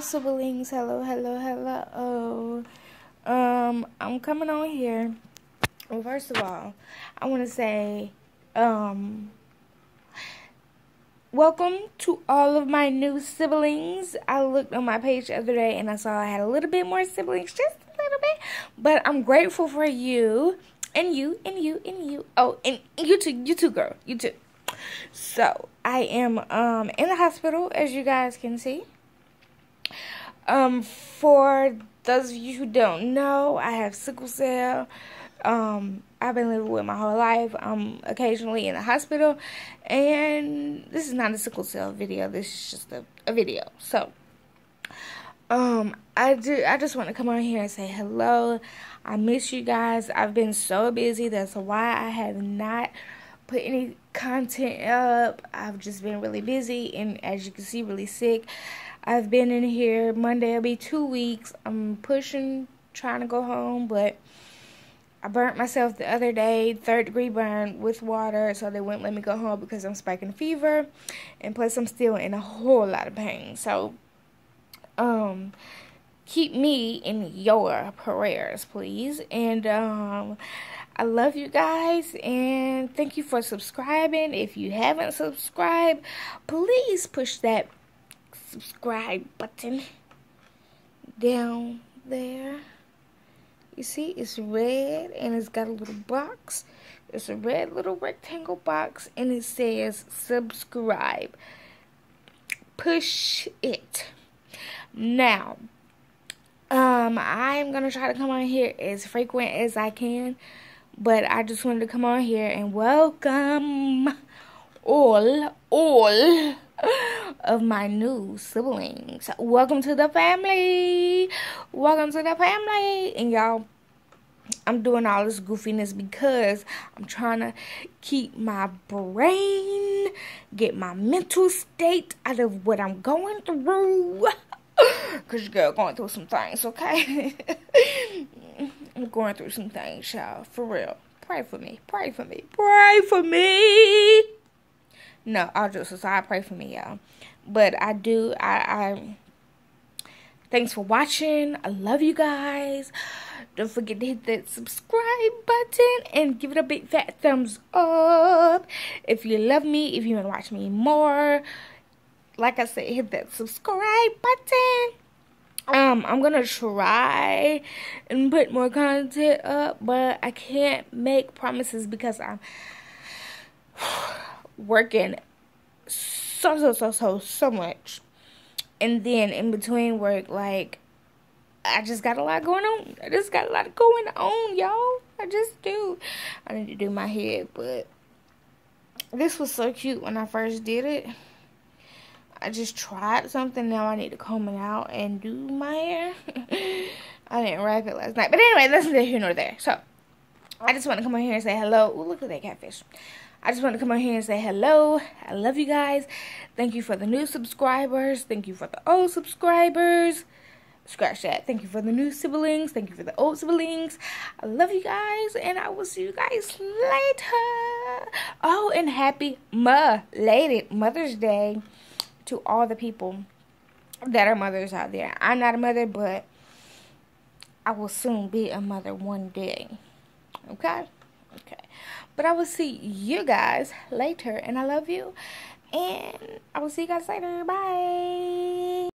Siblings. Hello, hello, hello. Um, I'm coming on here. Well, first of all, I want to say, um, welcome to all of my new siblings. I looked on my page the other day and I saw I had a little bit more siblings, just a little bit. But I'm grateful for you and you and you and you. Oh, and you too, you too, girl, you too. So I am um in the hospital, as you guys can see. Um, for those of you who don't know, I have sickle cell. Um, I've been living with my whole life. I'm occasionally in the hospital, and this is not a sickle cell video. This is just a, a video. So, um, I do. I just want to come on here and say hello. I miss you guys. I've been so busy. That's why I have not put any content up. I've just been really busy and as you can see really sick. I've been in here Monday will be 2 weeks. I'm pushing trying to go home but I burnt myself the other day, third degree burn with water, so they wouldn't let me go home because I'm spiking fever, and plus I'm still in a whole lot of pain. So, um, keep me in your prayers, please. And um, I love you guys and thank you for subscribing. If you haven't subscribed, please push that subscribe button down there. You see, it's red and it's got a little box. It's a red little rectangle box and it says subscribe. Push it. Now, um, I'm gonna try to come on here as frequent as I can. But I just wanted to come on here and welcome all, all of my new siblings. Welcome to the family. Welcome to the family. And y'all, I'm doing all this goofiness because I'm trying to keep my brain, get my mental state out of what I'm going through. Because your girl going through some things, okay? I'm going through some things, y'all. For real. Pray for me. Pray for me. Pray for me. No, I'll just aside. Pray for me, y'all. But I do. I, I. Thanks for watching. I love you guys. Don't forget to hit that subscribe button and give it a big fat thumbs up. If you love me, if you want to watch me more, like I said, hit that subscribe button um i'm gonna try and put more content up but i can't make promises because i'm working so so so so so much and then in between work like i just got a lot going on i just got a lot going on y'all i just do i need to do my head but this was so cute when i first did it I just tried something. Now I need to comb it out and do my hair. I didn't wrap it last night. But anyway, that's neither here nor there. So, I just want to come on here and say hello. Ooh, look at that catfish. I just want to come on here and say hello. I love you guys. Thank you for the new subscribers. Thank you for the old subscribers. Scratch that. Thank you for the new siblings. Thank you for the old siblings. I love you guys. And I will see you guys later. Oh, and happy lady Mother's Day to all the people that are mothers out there. I'm not a mother, but I will soon be a mother one day. Okay? Okay. But I will see you guys later, and I love you. And I will see you guys later. Bye.